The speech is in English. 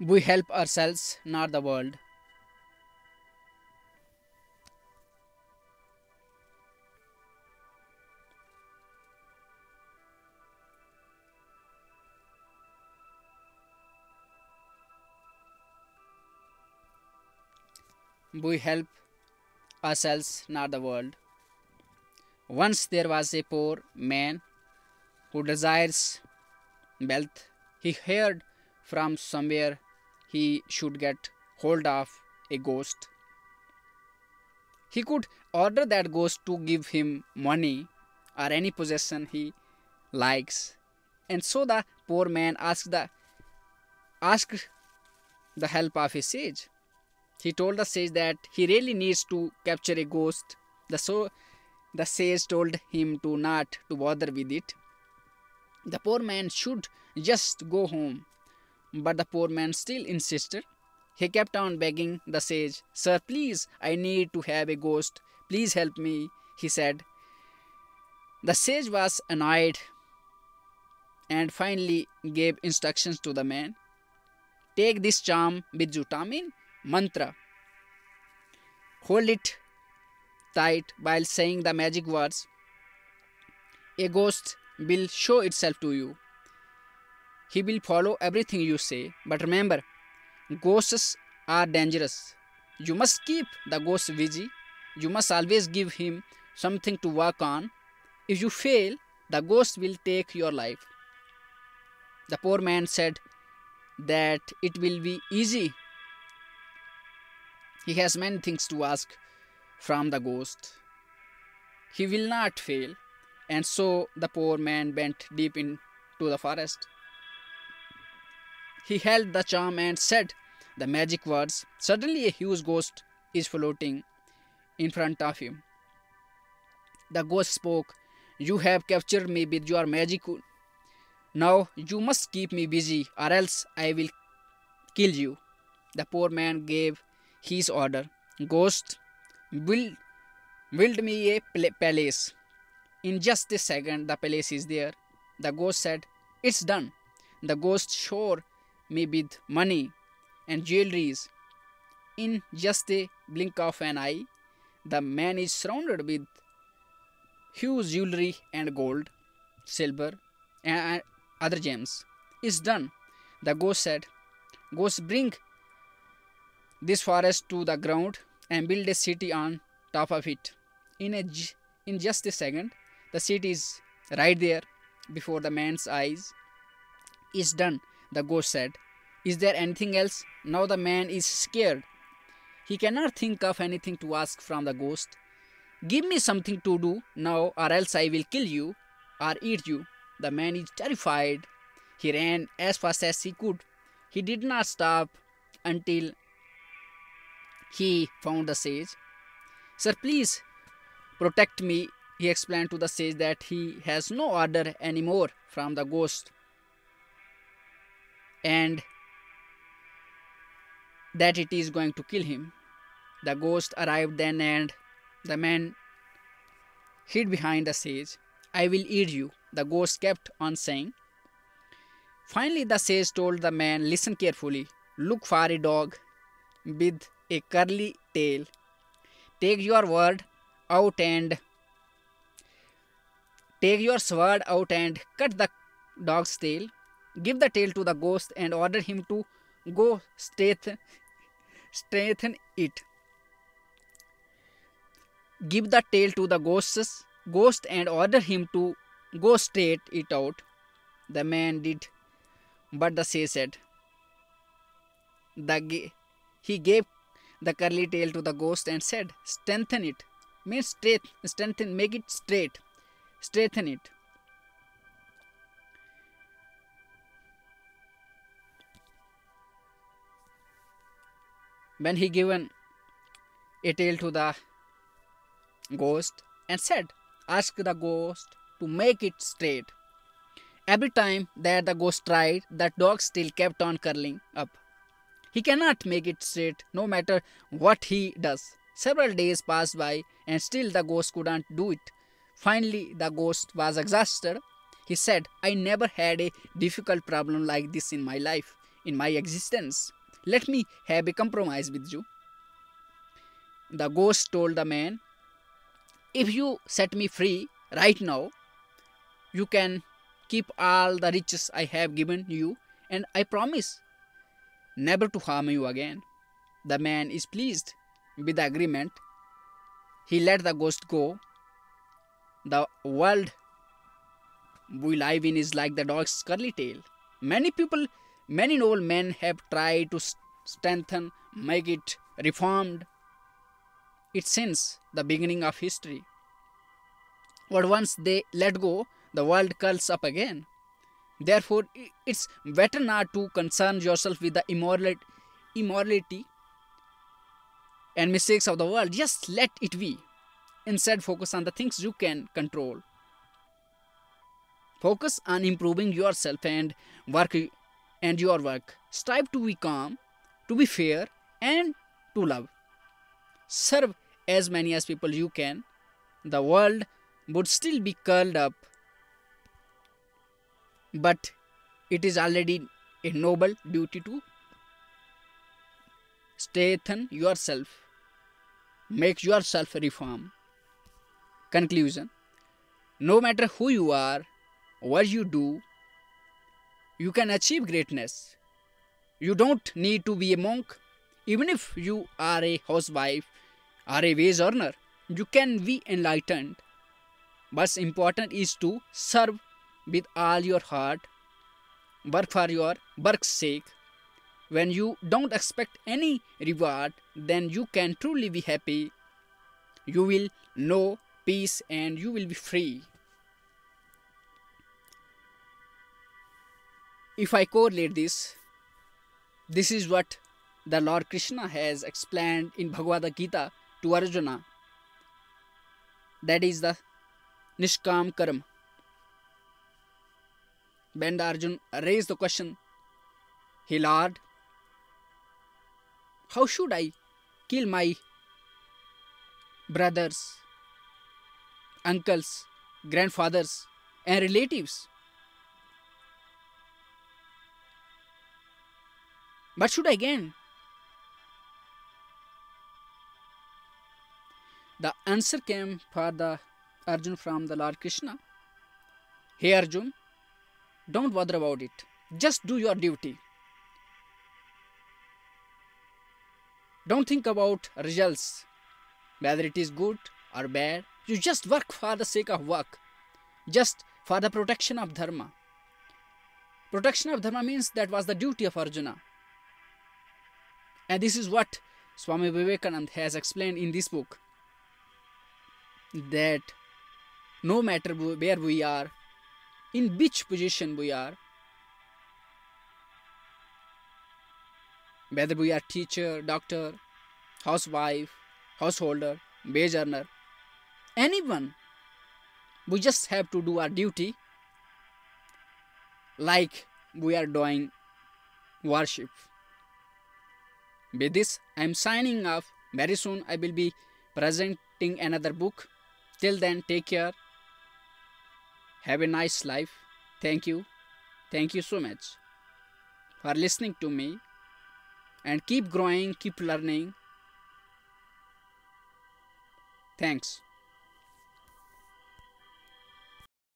We help ourselves, not the world. We help ourselves, not the world. Once there was a poor man who desires wealth. He heard from somewhere he should get hold of a ghost. He could order that ghost to give him money or any possession he likes. And so the poor man asked the asked the help of his sage. He told the sage that he really needs to capture a ghost. The so the sage told him to not to bother with it. The poor man should just go home. But the poor man still insisted. He kept on begging the sage, Sir, please, I need to have a ghost. Please help me, he said. The sage was annoyed and finally gave instructions to the man. Take this charm with you, Tamin, mantra. Hold it tight while saying the magic words. A ghost will show itself to you. He will follow everything you say. But remember, ghosts are dangerous. You must keep the ghost busy. You must always give him something to work on. If you fail, the ghost will take your life. The poor man said that it will be easy. He has many things to ask from the ghost. He will not fail. And so the poor man went deep into the forest. He held the charm and said the magic words. Suddenly, a huge ghost is floating in front of him. The ghost spoke, You have captured me with your magic. Now you must keep me busy, or else I will kill you. The poor man gave his order. Ghost, build, build me a palace. In just a second, the palace is there. The ghost said, It's done. The ghost showed me with money and jewelries. In just a blink of an eye, the man is surrounded with huge jewelry and gold, silver, and other gems. It's done. The ghost said, Ghost, bring this forest to the ground and build a city on top of it. In, a, in just a second, the city is right there before the man's eyes. It's done, the ghost said. Is there anything else? Now the man is scared. He cannot think of anything to ask from the ghost. Give me something to do now, or else I will kill you or eat you. The man is terrified. He ran as fast as he could. He did not stop until he found the sage. Sir, please protect me. He explained to the sage that he has no order anymore from the ghost and that it is going to kill him. The ghost arrived then and the man hid behind the sage. I will eat you, the ghost kept on saying. Finally, the sage told the man, Listen carefully. Look for a dog with a curly tail. Take your word out and take your sword out and cut the dog's tail. Give the tail to the ghost and order him to go straighten, straighten it. Give the tail to the ghost's ghost and order him to go straight it out. The man did, but the sage said. The, he gave the curly tail to the ghost and said, Strengthen it. Means straight, strengthen, make it straight. Strengthen it. When he given a tail to the ghost and said, Ask the ghost to make it straight. Every time that the ghost tried, that dog still kept on curling up. He cannot make it straight no matter what he does. Several days passed by and still the ghost couldn't do it. Finally, the ghost was exhausted. He said, I never had a difficult problem like this in my life. in my existence. Let me have a compromise with you. The ghost told the man, If you set me free right now, you can keep all the riches I have given you, and I promise never to harm you again. The man is pleased with the agreement. He let the ghost go. The world we live in is like the dog's curly tail. Many people, many noble men have tried to strengthen, make it reformed. It since the beginning of history. But once they let go, the world curls up again. Therefore, it's better not to concern yourself with the immorality, immorality and mistakes of the world. Just let it be. Instead, focus on the things you can control. Focus on improving yourself and work and your work. Strive to be calm, to be fair, and to love. Serve as many as people you can. The world would still be curled up, but it is already a noble duty to strengthen yourself, make yourself reform. Conclusion No matter who you are, what you do, you can achieve greatness. You don't need to be a monk. Even if you are a housewife or a wage earner, you can be enlightened. What's important is to serve with all your heart, work for your work's sake. When you don't expect any reward, then you can truly be happy. You will know peace and you will be free. If I correlate this, this is what the Lord Krishna has explained in Bhagavad Gita to Arjuna. That is the Nishkam Karma. When Arjun raised the question, He Lord, how should I kill my brothers, uncles, grandfathers, and relatives? What should I gain? The answer came for the Arjun from the Lord Krishna. Hey Arjun, don't bother about it. Just do your duty. Don't think about results, whether it is good or bad. You just work for the sake of work, just for the protection of Dharma. Protection of Dharma means that was the duty of Arjuna. And this is what Swami Vivekananda has explained in this book that no matter where we are, in which position we are, whether we are teacher, doctor, housewife, householder, wage earner, anyone, we just have to do our duty like we are doing worship. With this, I am signing off. Very soon I will be presenting another book. Till then, take care. Have a nice life. Thank you. Thank you so much for listening to me. And keep growing, keep learning. Thanks.